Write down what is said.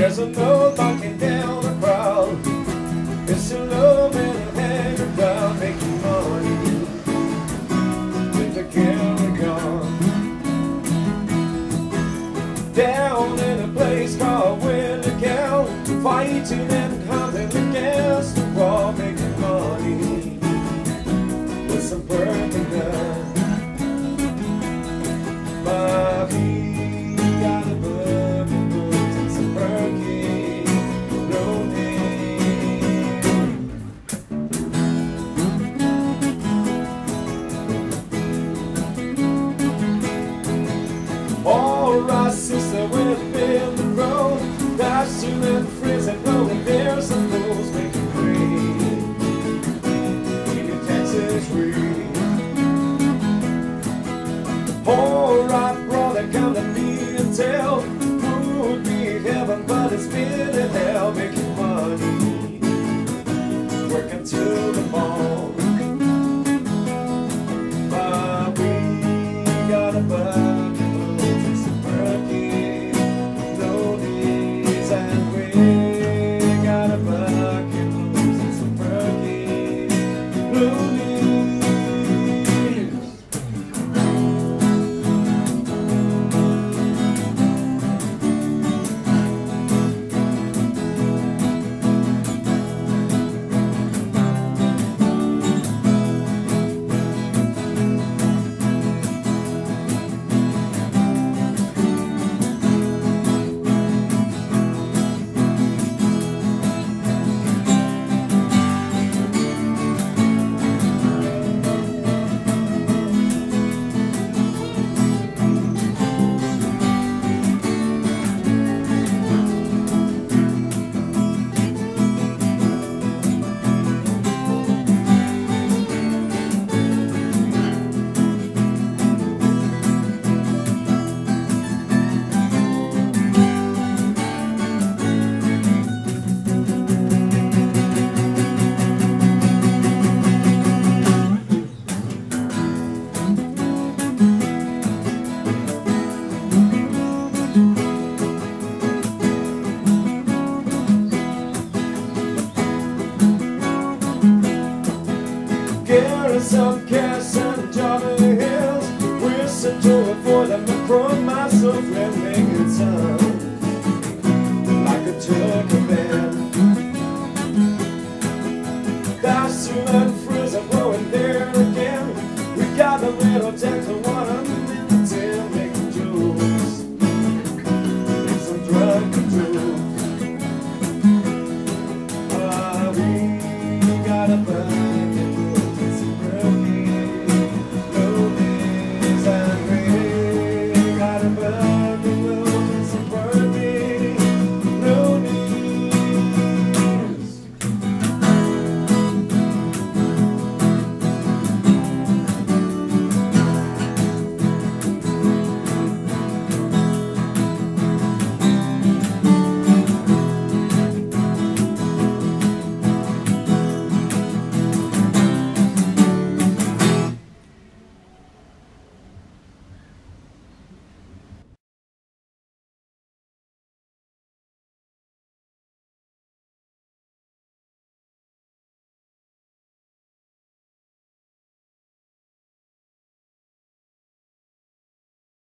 There's a no knocking down the crowd. It's a love and a around making money with the carry on. Down in a place called Wintergown, fighting and hunting against the wall, Alright, sister, we've been the road. Dashing and freezing, There's some cash and Java Hills. We're sent over for them from my suffering naked son. Like a. That's.